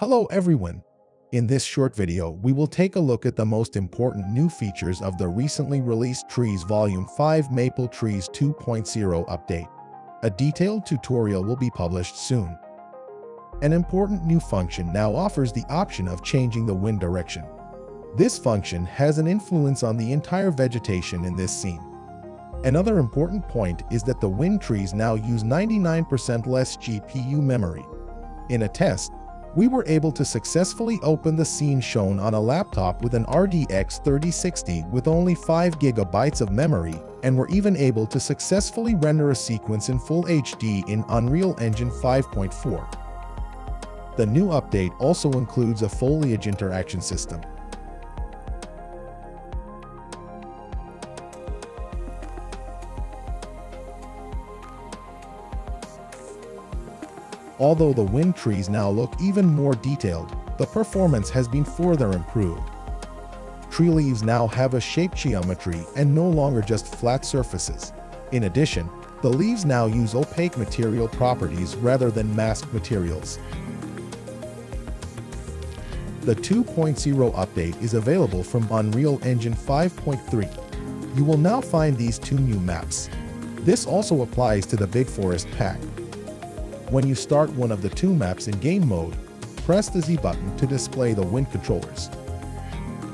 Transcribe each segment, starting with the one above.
Hello everyone! In this short video, we will take a look at the most important new features of the recently released Trees Volume 5 Maple Trees 2.0 update. A detailed tutorial will be published soon. An important new function now offers the option of changing the wind direction. This function has an influence on the entire vegetation in this scene. Another important point is that the wind trees now use 99% less GPU memory. In a test, we were able to successfully open the scene shown on a laptop with an RTX 3060 with only 5GB of memory, and were even able to successfully render a sequence in Full HD in Unreal Engine 5.4. The new update also includes a foliage interaction system, Although the wind trees now look even more detailed, the performance has been further improved. Tree leaves now have a shape geometry and no longer just flat surfaces. In addition, the leaves now use opaque material properties rather than masked materials. The 2.0 update is available from Unreal Engine 5.3. You will now find these two new maps. This also applies to the Big Forest pack. When you start one of the two maps in game mode, press the Z button to display the wind controllers.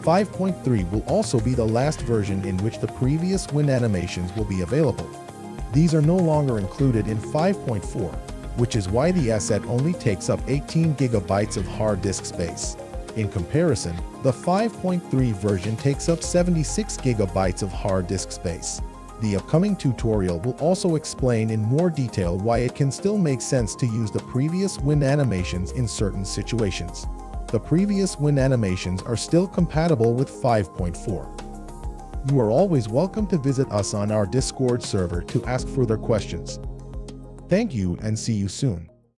5.3 will also be the last version in which the previous wind animations will be available. These are no longer included in 5.4, which is why the asset only takes up 18 gigabytes of hard disk space. In comparison, the 5.3 version takes up 76 gigabytes of hard disk space. The upcoming tutorial will also explain in more detail why it can still make sense to use the previous win animations in certain situations. The previous win animations are still compatible with 5.4. You are always welcome to visit us on our Discord server to ask further questions. Thank you and see you soon.